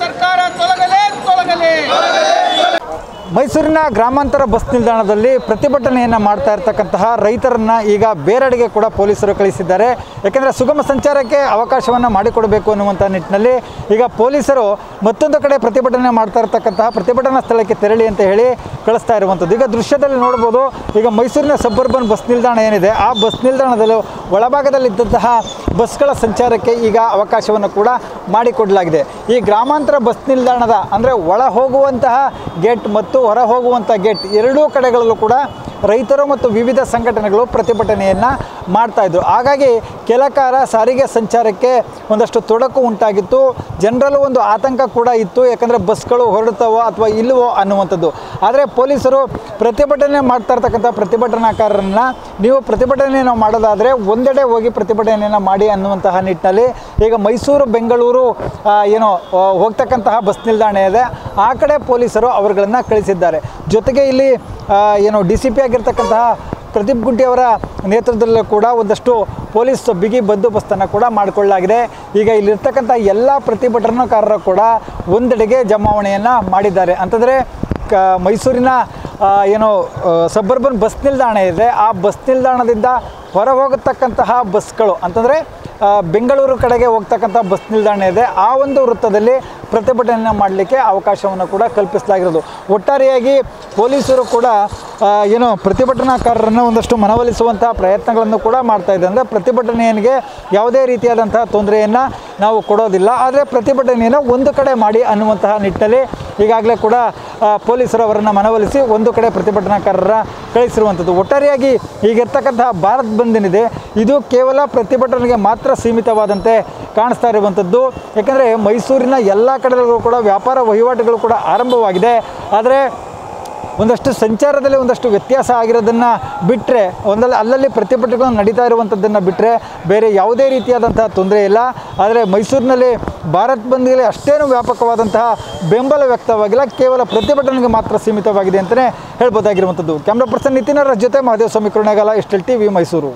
ಸರ್ಕಾರ ಮೈಸೂರಿನ ಗ್ರಾಮಾಂತರ ಬಸ್ ನಿಲ್ದಾಣದಲ್ಲಿ ಪ್ರತಿಭಟನೆಯನ್ನು ಮಾಡ್ತಾ ಇರ್ತಕ್ಕಂತಹ ರೈತರನ್ನ ಈಗ ಬೇರೆಡೆಗೆ ಕೂಡ ಪೊಲೀಸರು ಕಳಿಸಿದ್ದಾರೆ. ಯಾಕೆಂದರೆ ಸುಗಮ ಸಂಚಾರಕ್ಕೆ ಅವಕಾಶವನ್ನು ಮಾಡಿಕೊಡಬೇಕು ಅನ್ನುವಂಥ ನಿಟ್ಟಿನಲ್ಲಿ ಈಗ ಪೊಲೀಸರು ಮತ್ತೊಂದು ಕಡೆ ಪ್ರತಿಭಟನೆ ಮಾಡ್ತಾ ಇರ್ತಕ್ಕಂತಹ ಪ್ರತಿಭಟನಾ ಸ್ಥಳಕ್ಕೆ ತೆರಳಿ ಅಂತ ಹೇಳಿ ಕಳಿಸ್ತಾ ಇರುವಂಥದ್ದು. ಈಗ ದೃಶ್ಯದಲ್ಲಿ ನೋಡ್ಬೋದು ಈಗ ಮೈಸೂರಿನ ಸಬ್ಬರ್ಬನ್ ಬಸ್ ನಿಲ್ದಾಣ ಏನಿದೆ, ಆ ಬಸ್ ನಿಲ್ದಾಣದಲ್ಲಿ ಒಳಭಾಗದಲ್ಲಿದ್ದಂತಹ ಬಸ್ಗಳ ಸಂಚಾರಕ್ಕೆ ಈಗ ಅವಕಾಶವನ್ನು ಕೂಡ ಮಾಡಿಕೊಡಲಾಗಿದೆ. ಈ ಗ್ರಾಮಾಂತರ ಬಸ್ ನಿಲ್ದಾಣದ ಅಂದರೆ ಒಳ ಹೋಗುವಂತಹ ಗೇಟ್ ಮತ್ತು ಹೊರ ಹೋಗುವಂಥ ಗೇಟ್ ಎರಡೂ ಕಡೆಗಳಲ್ಲೂ ಕೂಡ ರೈತರು ಮತ್ತು ವಿವಿಧ ಸಂಘಟನೆಗಳು ಪ್ರತಿಭಟನೆಯನ್ನು ಮಾಡ್ತಾ ಇದ್ರು. ಹಾಗಾಗಿ ಕೆಲ ಕಾಲ ಸಾರಿಗೆ ಸಂಚಾರಕ್ಕೆ ಒಂದಷ್ಟು ತೊಡಕು ಉಂಟಾಗಿತ್ತು. ಜನರಲ್ಲೂ ಒಂದು ಆತಂಕ ಕೂಡ ಇತ್ತು. ಯಾಕಂದರೆ ಬಸ್ಗಳು ಹೊರಡ್ತಾವೋ ಅಥವಾ ಇಲ್ಲವೋ ಅನ್ನುವಂಥದ್ದು. ಆದರೆ ಪೊಲೀಸರು ಪ್ರತಿಭಟನೆ ಮಾಡ್ತಾ ಇರ್ತಕ್ಕಂಥ ಪ್ರತಿಭಟನಾಕಾರರನ್ನ ನೀವು ಪ್ರತಿಭಟನೆಯನ್ನು ಮಾಡೋದಾದರೆ ಒಂದೆಡೆ ಹೋಗಿ ಪ್ರತಿಭಟನೆಯನ್ನು ಮಾಡಿ ಅನ್ನುವಂತಹ ನಿಟ್ಟಿನಲ್ಲಿ ಈಗ ಮೈಸೂರು, ಬೆಂಗಳೂರು ಏನೋ ಹೋಗ್ತಕ್ಕಂತಹ ಬಸ್ ನಿಲ್ದಾಣ ಇದೆ. ಆ ಕಡೆ ಪೊಲೀಸರು ಅವರುಗಳನ್ನು ಕಳಿಸಿದ್ದಾರೆ. ಜೊತೆಗೆ ಇಲ್ಲಿ ಏನು, ಡಿ ಸಿ ಪಿ ಆಗಿರ್ತಕ್ಕಂತಹ ಪ್ರದೀಪ್ ಗುಡ್ಡಿ ಅವರ ನೇತೃತ್ವದಲ್ಲೂ ಕೂಡ ಒಂದಷ್ಟು ಪೊಲೀಸ್ ಬಿಗಿ ಬಂದೋಬಸ್ತನ್ನು ಕೂಡ ಮಾಡಿಕೊಳ್ಳಲಾಗಿದೆ. ಈಗ ಇಲ್ಲಿರ್ತಕ್ಕಂಥ ಎಲ್ಲ ಪ್ರತಿಭಟನಾಕಾರರು ಕೂಡ ಒಂದೆಡೆಗೆ ಜಮಾವಣೆಯನ್ನು ಮಾಡಿದ್ದಾರೆ. ಅಂತಂದರೆ, ಕ, ಮೈಸೂರಿನ ಏನು ಸಬ್ಬರ್ಬನ್ ಬಸ್ ನಿಲ್ದಾಣ ಇದೆ. ಆ ಬಸ್ ನಿಲ್ದಾಣದಿಂದ ಹೊರ ಹೋಗತಕ್ಕಂತಹ ಬಸ್ಗಳು ಅಂತಂದರೆ ಬೆಂಗಳೂರು ಕಡೆಗೆ ಹೋಗ್ತಕ್ಕಂಥ ಬಸ್ ನಿಲ್ದಾಣ ಇದೆ. ಆ ಒಂದು ವೃತ್ತದಲ್ಲಿ ಪ್ರತಿಭಟನೆ ಮಾಡಲಿಕ್ಕೆ ಅವಕಾಶವನ್ನು ಕೂಡ ಕಲ್ಪಿಸಲಾಗಿರೋದು. ಒಟ್ಟಾರೆಯಾಗಿ ಪೊಲೀಸರು ಕೂಡ ಏನು ಪ್ರತಿಭಟನಾಕಾರರನ್ನು ಒಂದಷ್ಟು ಮನವೊಲಿಸುವಂತಹ ಪ್ರಯತ್ನಗಳನ್ನು ಕೂಡ ಮಾಡ್ತಾ ಇದೆ ಅಂದರೆ ಪ್ರತಿಭಟನೆಗೆ ಯಾವುದೇ ರೀತಿಯಾದಂತಹ ತೊಂದರೆಯನ್ನು ನಾವು ಕೊಡೋದಿಲ್ಲ. ಆದರೆ ಪ್ರತಿಭಟನೆಯನ್ನು ಒಂದು ಕಡೆ ಮಾಡಿ ಅನ್ನುವಂತಹ ನಿಟ್ಟಿನಲ್ಲಿ ಈಗಾಗಲೇ ಕೂಡ ಪೊಲೀಸರು ಅವರನ್ನು ಮನವೊಲಿಸಿ ಒಂದು ಕಡೆ ಪ್ರತಿಭಟನಾಕಾರರ ಕಳಿಸಿರುವಂಥದ್ದು. ಒಟ್ಟಾರೆಯಾಗಿ ಈಗಿರ್ತಕ್ಕಂತಹ ಭಾರತ್ ಬಂದ್ ಏನಿದೆ ಇದು ಕೇವಲ ಪ್ರತಿಭಟನೆಗೆ ಮಾತ್ರ ಸೀಮಿತವಾದಂತೆ ಕಾಣಿಸ್ತಾ ಇರುವಂಥದ್ದು. ಯಾಕಂದರೆ ಮೈಸೂರಿನ ಎಲ್ಲ ಕಡೆಗಳಲ್ಲೂ ಕೂಡ ವ್ಯಾಪಾರ ವಹಿವಾಟುಗಳು ಕೂಡ ಆರಂಭವಾಗಿದೆ. ಆದರೆ ಒಂದಷ್ಟು ಸಂಚಾರದಲ್ಲಿ ಒಂದಷ್ಟು ವ್ಯತ್ಯಾಸ ಆಗಿರೋದನ್ನು ಬಿಟ್ಟರೆ ಒಂದಲ್ಲಿ, ಅಲ್ಲಲ್ಲಿ ಪ್ರತಿಭಟನೆಗಳು ನಡೀತಾ ಇರುವಂಥದ್ದನ್ನು ಬಿಟ್ಟರೆ ಬೇರೆ ಯಾವುದೇ ರೀತಿಯಾದಂತಹ ತೊಂದರೆ ಇಲ್ಲ. ಆದರೆ ಮೈಸೂರಿನಲ್ಲಿ ಭಾರತ್ ಬಂದ್ಗೆ ಅಷ್ಟೇನು ವ್ಯಾಪಕವಾದಂತಹ ಬೆಂಬಲ ವ್ಯಕ್ತವಾಗಿಲ್ಲ. ಕೇವಲ ಪ್ರತಿಭಟನೆಗೆ ಮಾತ್ರ ಸೀಮಿತವಾಗಿದೆ ಅಂತಲೇ ಹೇಳ್ಬೋದಾಗಿರುವಂಥದ್ದು. ಕ್ಯಾಮ್ರಾ ಪರ್ಸನ್ ನಿತಿನರ ಜೊತೆ ಮಹದೇವ ಸ್ವಾಮಿ ಕರುಣೆಗಾಲ ಎಷ್ಟೆಲ್ ಟಿ ವಿ ಮೈಸೂರು.